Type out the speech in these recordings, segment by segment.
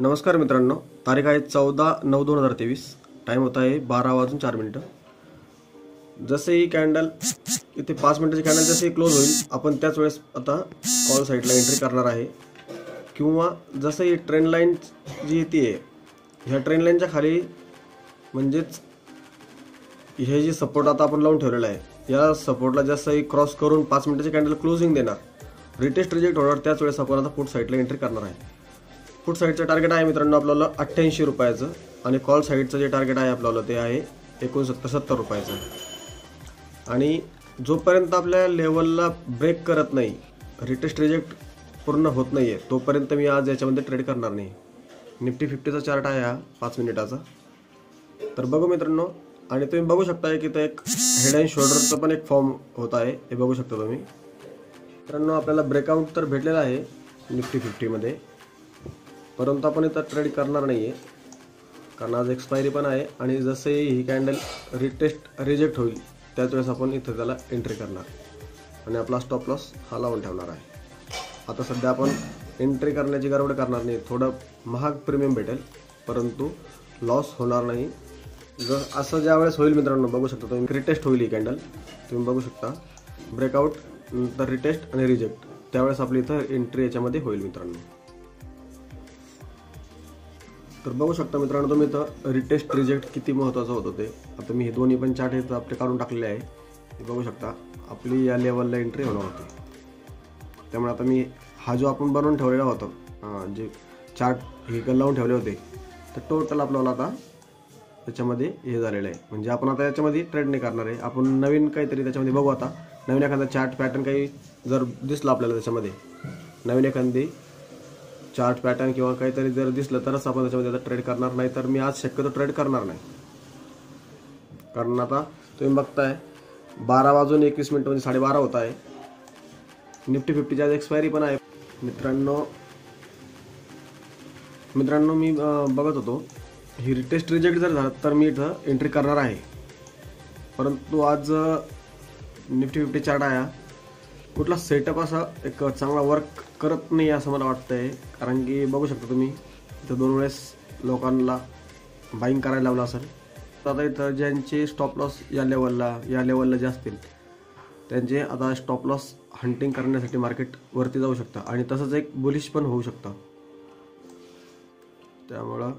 नमस्कार मित्रांनो तारीख आहे चौदा नऊ दोन हजार तेवीस. टाईम होत आहे बारा वाजून चार मिनटं. जसे ही कॅन्डल इथे पाच मिनिटाची कॅन्डल जसे क्लोज होईल आपण त्याच वेळेस आता कॉल साईडला एंट्री करणार आहे. किंवा जसं ही ट्रेन लाईन जी येते ह्या ट्रेन लाईनच्या खाली म्हणजेच हे जे सपोर्ट आता आपण लावून ठेवलेलं आहे या सपोर्टला जसंही क्रॉस करून पाच मिनिटाची कॅन्डल क्लोजिंग देणार. रिटेस्ट रिजेक्ट होणार त्याच वेळेस आपण आता पुढ साईडला एंट्री करणार आहे. फूट साईडचं टार्गेट आहे मित्रांनो आपल्याला अठ्ठ्याऐंशी रुपयाचं आणि कॉल साईडचं जे टार्गेट आहे आपल्याला ते आहे एकोणसत्तर सत्तर रुपयाचं. आणि जोपर्यंत आपल्या लेवलला ब्रेक करत नाही रिटेस्ट रिजेक्ट पूर्ण होत नाही आहे तोपर्यंत मी आज याच्यामध्ये ट्रेड करणार नाही. निफ्टी फिफ्टीचा चार्ट आहे हा पाच मिनिटाचा. तर बघू मित्रांनो आणि तुम्ही बघू शकता की ते एक हेड अँड शोल्डरचं पण एक फॉर्म होत आहे हे बघू शकता तुम्ही. मित्रांनो आपल्याला ब्रेकआउट तर भेटलेला आहे निफ्टी फिफ्टीमध्ये परंतु आपण इथं ट्रेड करणार नाही आहे कारण आज एक्सपायरी पण आहे आणि जसे ही कॅन्डल रिटेस्ट रिजेक्ट होईल त्याच वेळेस आपण इथं त्याला एंट्री करणार. आणि आपला स्टॉप लॉस हा लावून ठेवणार आहे. आता सध्या आपण एंट्री करण्याची गडबड करणार नाही. थोडं महाग प्रीमियम भेटेल परंतु लॉस होणार नाही. जर असं ज्या वेळेस होईल मित्रांनो बघू शकता तुम्ही रिटेस्ट होईल ही कॅन्डल तुम्ही बघू शकता ब्रेकआउट नंतर रिटेस्ट आणि रिजेक्ट त्यावेळेस आपली इथं एंट्री याच्यामध्ये होईल मित्रांनो. तर बघू शकता मित्रांनो तुम्ही तर रिटेस्ट रिजेक्ट किती महत्त्वाचं होतं ते. आता मी हे दोन्ही पण चार्ट हे आपले काढून टाकलेले आहे. हे बघू शकता आपली या लेवलला एंट्री होणार होती. त्यामुळे आता मी हा जो आपण बनवून ठेवलेला होता जे चार्ट हे लावून ठेवले होते तर टोटल आपल्याला आता त्याच्यामध्ये हे झालेलं आहे. म्हणजे आपण आता याच्यामध्ये ट्रेड नाही करणार आहे. आपण नवीन काहीतरी त्याच्यामध्ये बघू आता. नवीन एखादा चार्ट पॅटर्न काही जर दिसला आपल्याला त्याच्यामध्ये नवीन एखादी चार्ट पॅटर्न किंवा काहीतरी जर दिसलं तरच आपण त्याच्यामध्ये आता ट्रेड करणार. नाही तर मी आज शक्यतो ट्रेड करणार नाही. कारण आता तुम्ही बघताय बारा वाजून एकवीस मिनिट म्हणजे साडेबारा होत आहे. निफ्टी फिफ्टीची आज एक्सपायरी पण आहे. मित्रांनो मित्रांनो मी बघत होतो. ही रिटेस्ट रिजेक्ट जर झालं तर मी इथं एंट्री करणार आहे. परंतु आज निफ्टी फिफ्टी चार्ट आहे कुठला सेटअप असा एक चांगला वर्क करत नाही असं मला वाटतंय. कारण की बघू शकता तुम्ही इथं दोन वेळेस लोकांना बाईंग करायला लावलं असेल. तर आता इथं ज्यांचे स्टॉप लॉस या लेवलला या लेवलला जे असतील त्यांचे आता स्टॉप लॉस हंटिंग करण्यासाठी मार्केट वरती जाऊ शकतं. आणि तसंच एक बुलिश पण होऊ शकतं. त्यामुळं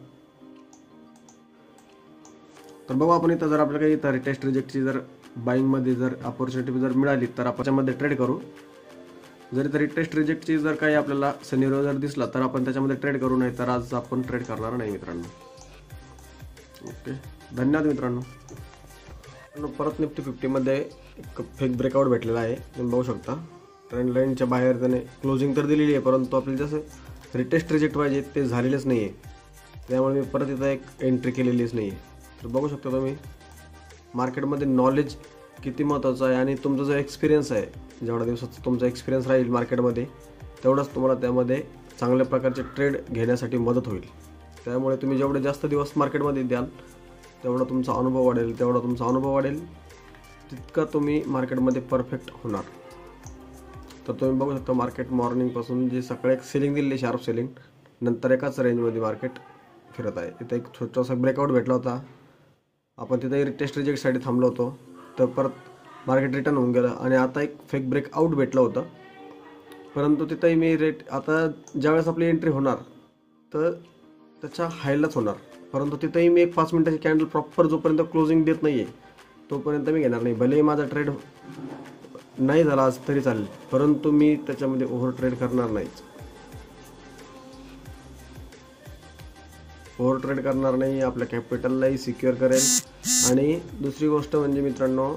तर बघू आपण इथं जर आपल्याला काही इथं रिटेस्ट रिजेक्टची जर बाईंगमध्ये जर अपॉर्च्युनिटी जर मिळाली तर आपण त्याच्यामध्ये ट्रेड करू. जरी इथं रिटेस्ट रिजेक्टची जर काही आपल्याला सिनेरिओ जर दिसला तर आपण त्याच्यामध्ये ट्रेड करू नाही तर आज आपण ट्रेड करणार नाही मित्रांनो. ओके धन्यवाद मित्रांनो. मित्रांनो, परत निफ्टी फिफ्टीमध्ये एक फेक ब्रेकआउट भेटलेला आहे. तुम्ही बघू शकता. ट्रेंड लाईनच्या बाहेर त्याने क्लोजिंग तर दिलेली आहे परंतु आपल्याला जसं रिटेस्ट रिजेक्ट पाहिजे ते झालेलंच नाही आहे त्यामुळे मी परत इथं एक एंट्री केलेलीच नाही आहे तर बघू शकता तुम्ही. मार्केटमध्ये नॉलेज किती महत्त्वाचं आहे आणि तुमचा जो एक्सपिरियन्स आहे जेवढ्या दिवसाचा तुमचा एक्सपिरियन्स राहील मार्केटमध्ये तेवढाच तुम्हाला त्यामध्ये चांगल्या प्रकारचे ट्रेड घेण्यासाठी मदत होईल. त्यामुळे तुम्ही जेवढे जास्त दिवस मार्केटमध्ये द्याल तेवढा तुमचा अनुभव वाढेल. तेवढा तुमचा अनुभव वाढेल तितका तुम्ही मार्केटमध्ये परफेक्ट होणार. तर तुम्ही बघू शकता मार्केट मॉर्निंगपासून जे सकाळी एक सेलिंग दिलेली शार्प सेलिंग नंतर एकाच रेंजमध्ये मार्केट फिरत आहे. तिथे एक छोटासा ब्रेकआउट भेटला होता. आपण तिथे टेस्ट रिजेक्टसाठी थांबलो होतो. तर परत मार्केट रिटर्न होऊन गेलं आणि आता एक फेक ब्रेक आउट भेटलं होतं. परंतु तिथंही मी रेट आता ज्यावेळेस आपली एंट्री होणार तर त्याच्या हायलाच होणार. परंतु तिथंही मी एक पाच मिनिटाची कॅन्डल प्रॉपर जोपर्यंत क्लोजिंग देत नाही आहे तोपर्यंत मी घेणार नाही. भलेही माझा ट्रेड नाही झाला आज तरी चालेल. परंतु मी त्याच्यामध्ये ओव्हर ट्रेड करणार नाहीच. ओव्हर ट्रेड करणार नाही आपल्या कॅपिटललाही सिक्युअर करेल. आणि दुसरी गोष्ट म्हणजे मित्रांनो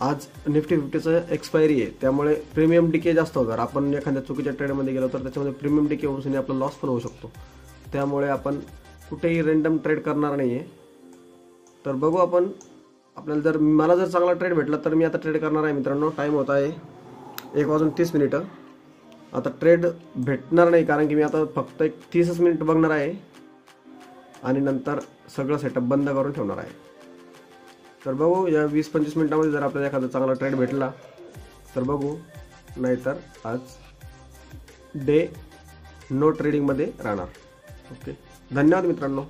आज निफ्टी फिफ्टीचं एक्सपायरी आहे. त्यामुळे प्रीमियम डिके जास्त होणार. आपण एखाद्या चुकीच्या ट्रेडमध्ये गेलो तर त्याच्यामध्ये प्रीमियम डिके होऊन आपला लॉस पण होऊ शकतो. त्यामुळे आपण कुठेही रेंडम ट्रेड करणार नाही आहे तर बघू आपण. आपल्याला जर मला जर चांगला ट्रेड भेटला तर मी आता ट्रेड करणार आहे मित्रांनो. टाईम होत आहे एक वाजून तीस मिनिटं. आता ट्रेड भेटणार नाही कारण की मी आता फक्त एक तीसच मिनिट बघणार आहे. आणि नंतर सगळं सेटअप बंद करून ठेवणार आहे. तर बघू या वीस पंचवीस मिनिटामध्ये जर आपल्याला एखादा चांगला ट्रेड भेटला तर बघू. नाहीतर आज डे नो ट्रेडिंगमध्ये राहणार. ओके धन्यवाद मित्रांनो.